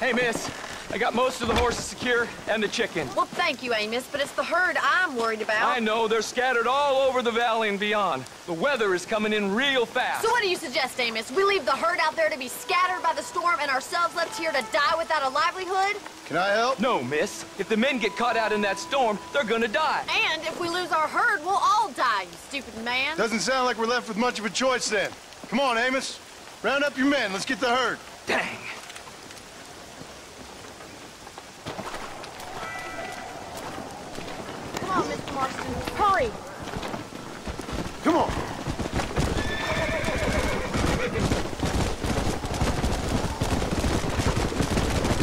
Hey, miss. I got most of the horses secure and the chicken. Well, thank you, Amos, but it's the herd I'm worried about. I know, they're scattered all over the valley and beyond. The weather is coming in real fast. So what do you suggest, Amos? We leave the herd out there to be scattered by the storm and ourselves left here to die without a livelihood? Can I help? No, miss. If the men get caught out in that storm, they're gonna die. And if we lose our herd, we'll all die, you stupid man. Doesn't sound like we're left with much of a choice then. Come on, Amos. Round up your men. Let's get the herd. Dang. Come on.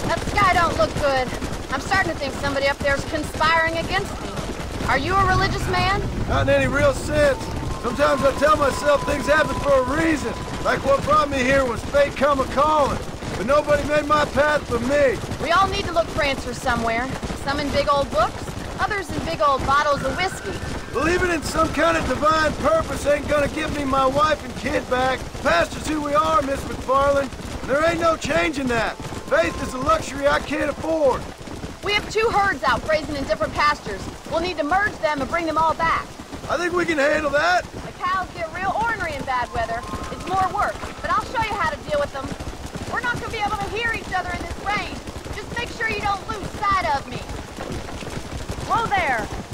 That sky don't look good. I'm starting to think somebody up there's conspiring against me. Are you a religious man? Not in any real sense. Sometimes I tell myself things happen for a reason. Like what brought me here was fate come a-calling. But nobody made my path for me. We all need to look for answers somewhere. Some in big old books, others in big old bottles of whiskey. Believing in some kind of divine purpose ain't gonna give me my wife and kid back. Past is who we are, Miss MacFarlane. And there ain't no changing that. Faith is a luxury I can't afford. We have two herds out grazing in different pastures. We'll need to merge them and bring them all back. I think we can handle that. The cows get real ornery in bad weather. It's more work, but I'll show you how to deal with them. We're not gonna be able to hear each other in this rain. Just make sure you don't lose sight of me. Whoa there!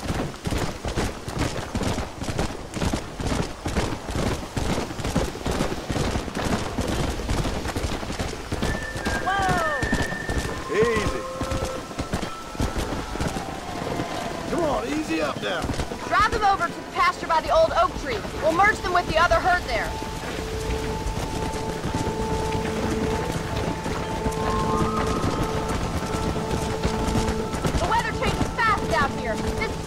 By the old oak tree. We'll merge them with the other herd there. The weather changes fast out here. This